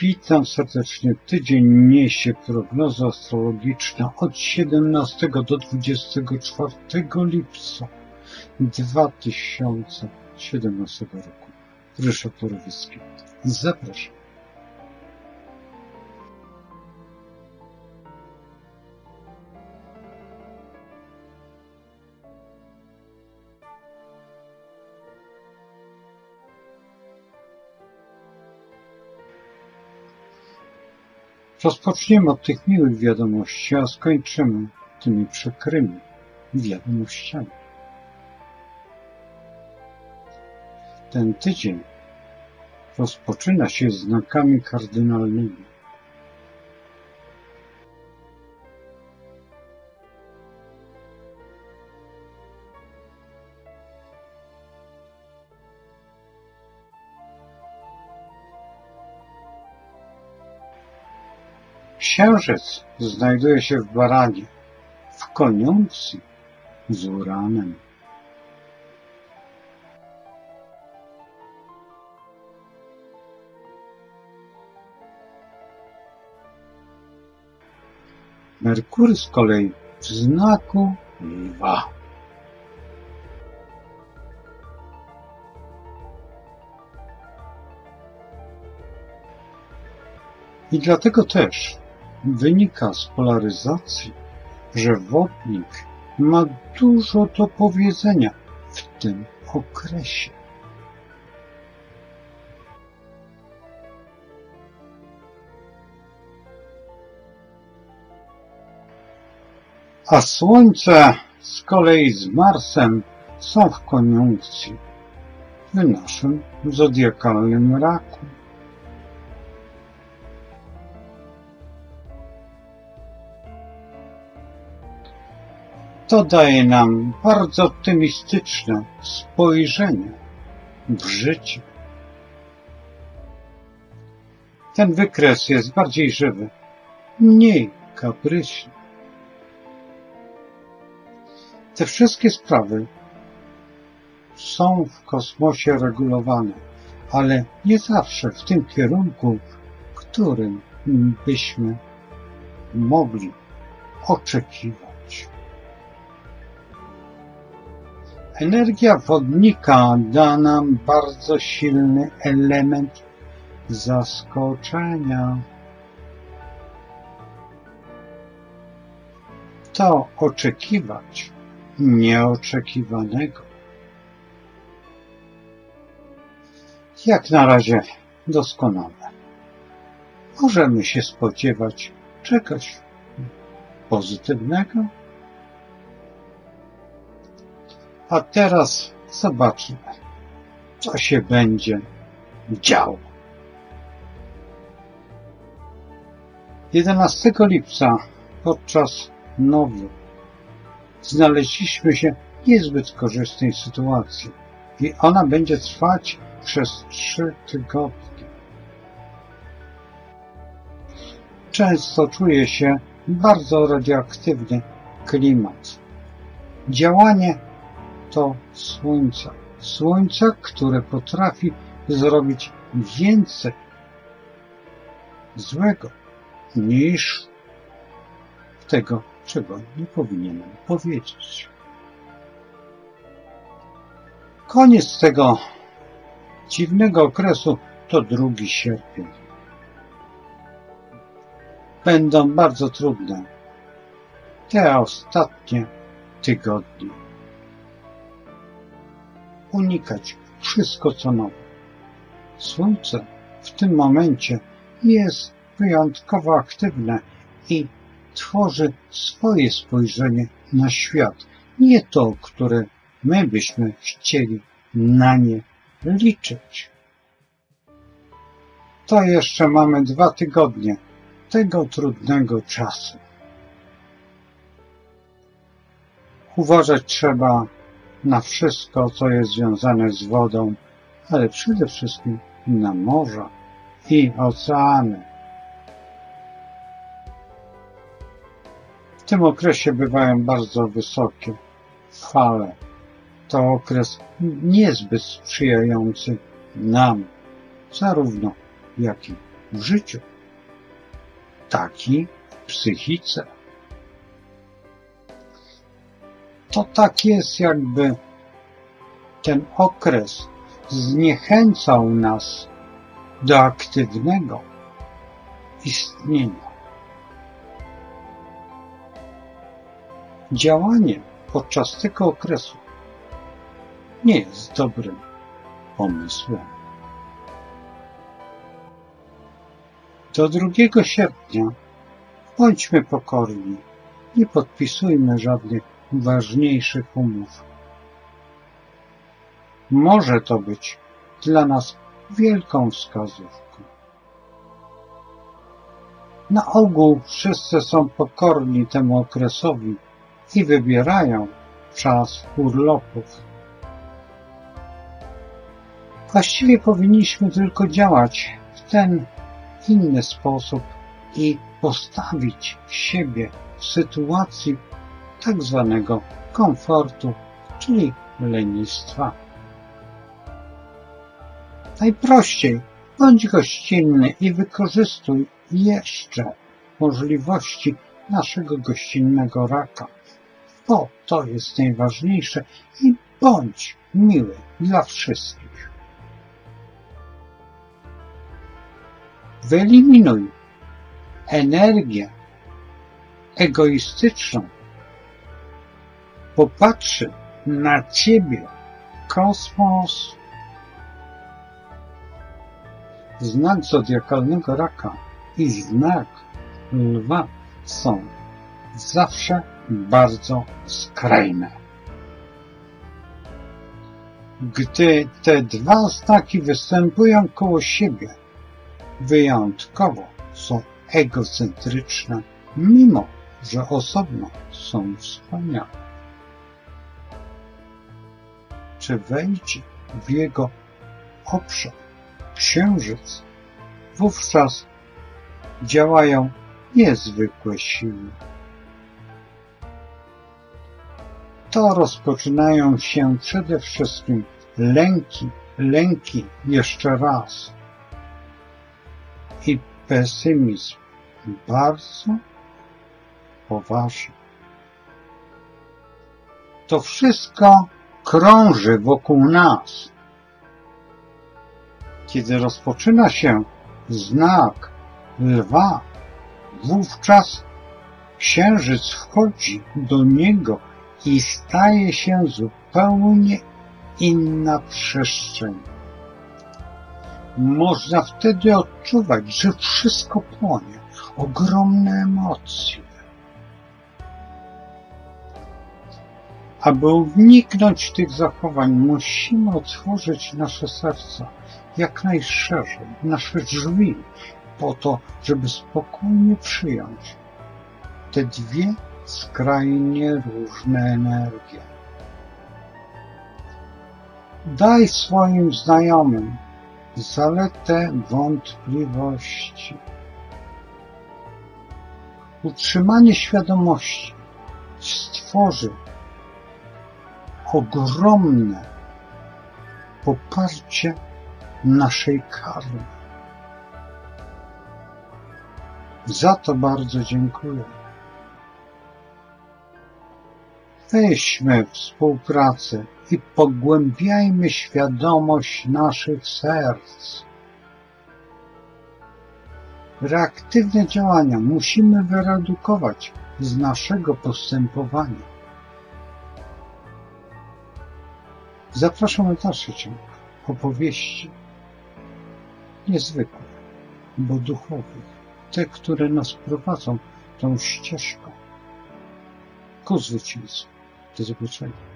Witam serdecznie. Tydzień niesie prognoza astrologiczna od 17 do 24 lipca 2017 roku. Ryszard Porowyski. Zapraszam. Rozpoczniemy od tych miłych wiadomości, a skończymy tymi przykrymi wiadomościami. Ten tydzień rozpoczyna się znakami kardynalnymi. Księżyc znajduje się w Baranie, w koniunkcji z Uranem. Merkury z kolei w znaku Lwa. I dlatego też wynika z polaryzacji, że wodnik ma dużo do powiedzenia w tym okresie. A Słońce z kolei z Marsem są w koniunkcji w naszym zodiakalnym raku. To daje nam bardzo optymistyczne spojrzenie w życie. Ten wykres jest bardziej żywy, mniej kapryśny. Te wszystkie sprawy są w kosmosie regulowane, ale nie zawsze w tym kierunku, którym byśmy mogli oczekiwać. Energia wodnika da nam bardzo silny element zaskoczenia. To oczekiwać nieoczekiwanego. Jak na razie doskonale. Możemy się spodziewać czegoś pozytywnego. A teraz zobaczmy, co się będzie działo. 11 lipca podczas nowy znaleźliśmy się w niezbyt korzystnej sytuacji i ona będzie trwać przez trzy tygodnie. Często czuje się bardzo radioaktywny klimat. Działanie to Słońca. Słońca, które potrafi zrobić więcej złego niż tego, czego nie powinienem powiedzieć. Koniec tego dziwnego okresu to drugi sierpień. Będą bardzo trudne te ostatnie tygodnie. Unikać wszystko co nowe. Słońce w tym momencie jest wyjątkowo aktywne i tworzy swoje spojrzenie na świat, nie to, które my byśmy chcieli na nie liczyć. To jeszcze mamy dwa tygodnie tego trudnego czasu. Uważać trzeba na wszystko, co jest związane z wodą, ale przede wszystkim na morza i oceany. W tym okresie bywają bardzo wysokie fale. To okres niezbyt sprzyjający nam, zarówno jak i w życiu, tak i w psychice. To tak jest, jakby ten okres zniechęcał nas do aktywnego istnienia. Działanie podczas tego okresu nie jest dobrym pomysłem. Do 2 sierpnia bądźmy pokorni, nie podpisujmy żadnych ważniejszych umów. Może to być dla nas wielką wskazówką. Na ogół wszyscy są pokorni temu okresowi i wybierają czas urlopów. Właściwie powinniśmy tylko działać w ten inny sposób i postawić siebie w sytuacji tak zwanego komfortu, czyli lenistwa. Najprościej bądź gościnny i wykorzystuj jeszcze możliwości naszego gościnnego raka, bo to jest najważniejsze i bądź miły dla wszystkich. Wyeliminuj energię egoistyczną. Popatrzy na ciebie kosmos. Znak zodiakalnego raka i znak lwa są zawsze bardzo skrajne. Gdy te dwa znaki występują koło siebie, wyjątkowo są egocentryczne, mimo że osobno są wspaniałe. Czy wejdzie w jego obszar księżyc, wówczas działają niezwykłe siły. To rozpoczynają się przede wszystkim lęki, lęki jeszcze raz i pesymizm bardzo poważny. To wszystko krąży wokół nas. Kiedy rozpoczyna się znak lwa, wówczas księżyc wchodzi do niego i staje się zupełnie inna przestrzeń. Można wtedy odczuwać, że wszystko płonie, ogromne emocje. Aby uniknąć tych zachowań, musimy otworzyć nasze serca jak najszerzej, nasze drzwi, po to, żeby spokojnie przyjąć te dwie skrajnie różne energie. Daj swoim znajomym zaletę wątpliwości. Utrzymanie świadomości stworzy ogromne poparcie naszej karmy. Za to bardzo dziękuję. Weźmy współpracę i pogłębiajmy świadomość naszych serc. Reaktywne działania musimy wyredukować z naszego postępowania. Zapraszam na dalszy ciąg opowieści niezwykłych, bo duchowych, te, które nas prowadzą tą ścieżką ku zwycięstwu. Do zobaczenia.